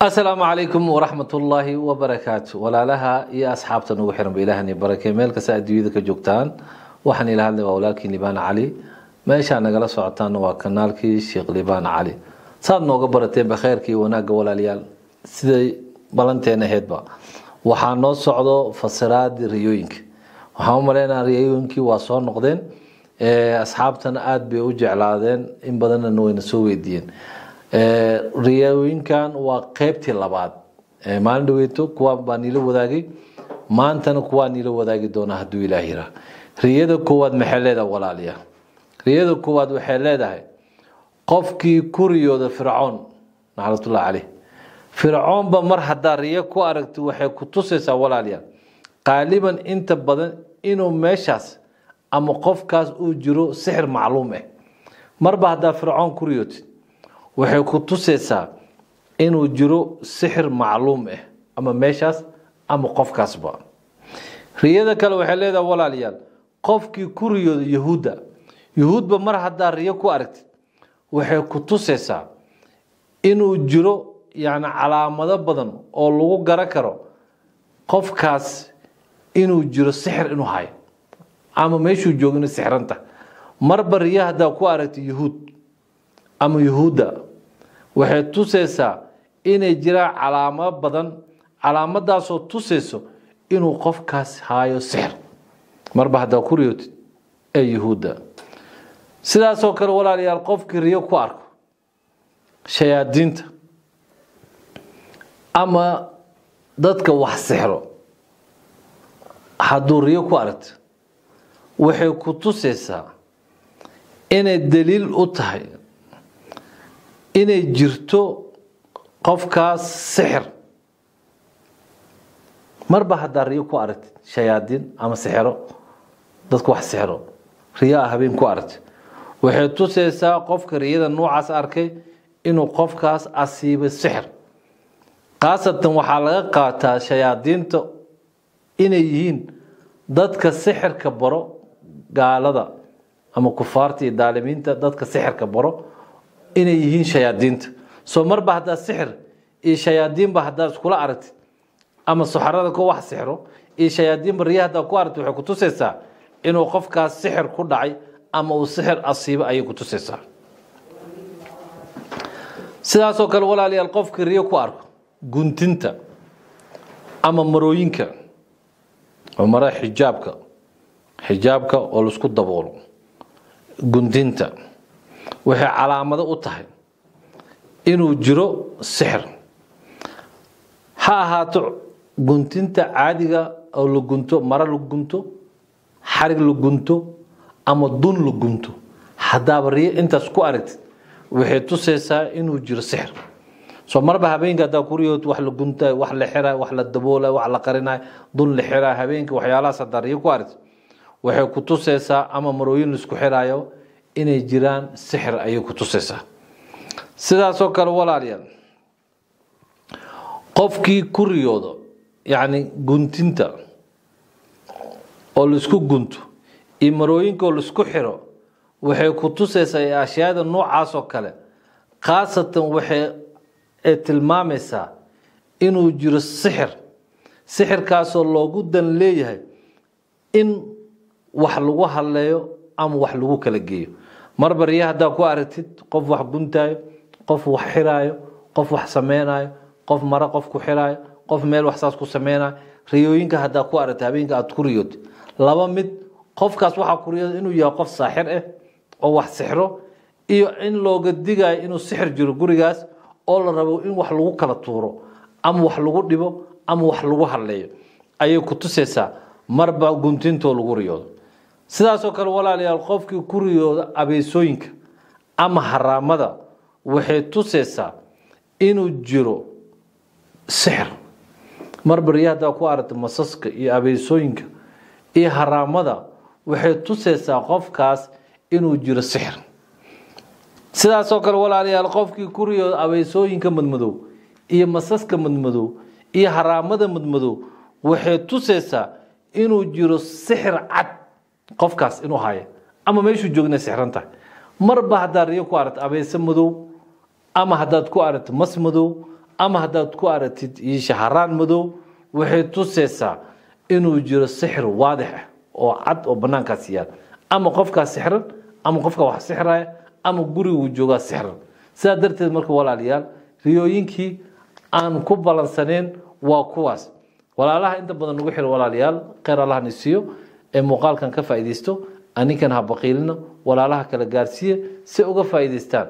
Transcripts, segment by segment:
asalaamu calaykum waraxmat ullaahi wabarakaatu walaalaha iyo asxaabta nugu xiranba ilaahani barakey meel kasta adduunyada ka joogtaan waxaan ila hadlay waa walaalkii libaan cali meeshaa nagala socotaana waa kanaalkii sheekh libaan cali saad nooga barateenba kheyrka iyo wanaagga walaalayaal siday balanteen aheydba waxaa noo socdo fasiraadii riyooyinka waxaan u maleynaa riyooyinkii waa soo noqdeen asxaabtana aada bay u jeclaadeen in badanna wayna soo weydiiyeen riyooyinkan waa qeybtii labaad. Maalin dhaweyto kuwa baa niila wadaagay maantana kuwaa niila wadaagi doona hadduu ilaah yiraa riyada koowaad maxay leedahay walaaliya? Riyada koowaad waxay leedahay qofkii ku riyooda fircoon naxlatullah caleyh fircoonba mar haddaa riyo ku aragti waxay ku tusaysaa walaaliya. Qaaliban inta badan inuu meeshaas ama qofkaas uu jiro sixir macluum ah marba haddaa fircoon ku riyootid waxay ku tusaysaa inuu jiro sixir macluum ah ama meeshaas ama qofkaasba. Riyada kale waxay leedahay walaalayaal qofkii ku riyooda yahuudda yahuudba mar haddaa riyo ku aragtid waxay ku tusaysaa inuu jiro yacni calaamado badan oo lagu gara karo qofkaas inuu jiro sixir inuu hayo ama meeshuu joogo inay sixranta marba riyo haddaa ku aragtid yahuud ama yahuudda waxay tusaysaa inay jiraan calaamado badan calaamadaasoo tusayso inuu qofkaas haayo sixir marba haddaa ku riyootid ee yahuudda sidaasoo kale walaalayaal qofkii riyo ku arko shayaadiinta ama dadka wax sixro hadduu riyo ku aragto waxay ku tusaysaa inay daliil u tahay inay jirto qofkaas sixir. Marba haddaa riyo ku aragtid shayaadiin ama sixiro dadku wax sixiro riyo ah habeen ku aragtid waxay tusaysaa qofka riyada noocaas arkay inuu qofkaas asiibay sixir. Khaasatan waxaa laga qaataa shayaadiinta inay yihiin dadka sixirka baro gaalada ama kufaarta iyo daalimiinta dadka sixirka baro inay yihiin shayaadiinta. Soo marba haddaa sixir iyo shayaadiinba haddaa iskula aragtid. Ama soxarada ko wax sixro iyo shayaadiinba riya haddaa ku aragtid waxay ku tusaysaa inuu qofkaas sixir ku dhacay ama uu sixir asiibo ayay ku tusaysaa. Sidaasoo kale walaalayaal qofkii riyo ku arko guntinta ama marooyinka oo mara xijaabka xijaabka oo la isku daboolo guntinta waxay calaamado u tahay inuu jiro sixir. Ha ahaato guntinta caadiga oo la gunto maro la gunto xarig la gunto ama dun la gunto. Haddaaba riyo intaas ku aragtid waxay tusaysaa inuu jiro sixir. Soo marba habeenka haddaa ku riyood wax la guntayo wax la xirayo wax la daboolayo wax la qarinayo dun la xirayo habeenka waxyaalahaas haddaa riyo ku aragtid waxay ku tusaysaa ama marooyin la isku xirayo inay jiraan sixir ayay ku tusaysaa. Sidaasoo kale walaalayaal qofkii ku riyoodo yacni guntinta oo la isku gunto iyo marooyinka oo la isku xiro waxay ku tusaysaa ashyaada noocaasoo kale. Khaasatan waxay tilmaamaysaa inuu jiro sixir. Sixirkaasoo loogu dan leeyahay in wax lagu hadleeyo ama wax lagu kala geeyo marba riya haddaa ku aragtid qof wax guntaayo qof wax xiraayo qof wax sameynayo qof maro qof ku xiraayo qof meel wax saas ku sameynayo riyooyinka haddaa ku aragtid habeenka aada ku riyootid laba mid qofkaas waxaa ku riyooda inuu yahay qof saaxir ah oo wax sixro iyo in looga digayo inuu sixir jiro gurigaas oo la rabo in wax lagu kala tuuro ama wax lagu dhibo ama wax lagu hadleeyo. Ayay ku tusaysaa marba guntintoo lagu riyoodo sidaasoo kale walaalayaal qofkii ku riyooda abeesooyinka ama haraamada waxay tusaysaa inuu jiro sixir. Marba riya haddaa ku aragta masaska iyo abeesooyinka iyo haraamada waxay tusaysaa qofkaas inuu jiro sixir. Sidaasoo kale walaalayaal qofkii ku riyooda abeesooyinka madmadow iyo masaska madmadow iyo haraamada madmadow waxay tusaysaa inuu jiro sixir cad qofkaas inuu haya ama meeshuu joogna sixran tahay. Marba haddaa riyo ku aragto abeese madow ama haddaad ku aragto mas madow ama haddaad ku aragtid iyo shaharaan madow waxay tusaysaa inuu jiro sixir waadix ah oo cad oo banaankaas yaal. Ama qofkaa sixran ama qofka wax sixraya ama guriguu joogaa sixran. Sidaa darteed marka walaalayaal riyooyinkii aan ku balansaneen waa kuwaas. Walaalaha inta badan nagu xiro walaalayaal kheyr allah ni siiyo ee muuqaalkan ka faa'iidaysto aninkan ha baqiilina walaalaha kala gaarsiiya si uga faa'iidaystaan.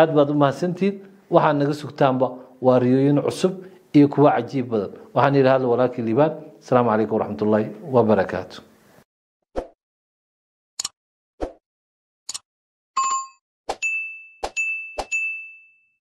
Aad baad u mahadsantihiin waxaad naga sugtaanba waa riyooyin cusub iyo kuwa cajiib badan. Waxaan yidhi hadla walaalkii liibaan asalaamu calaykum waraxmatullaahi wabarakaatu